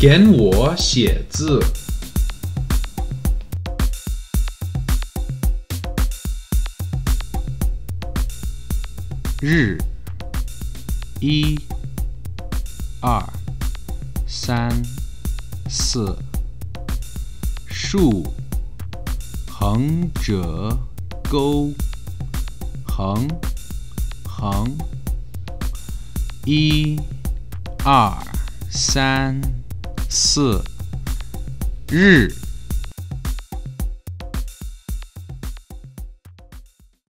点我写字。日，一、二、三、四。竖，横折钩，横，横。一、二、三、四。日。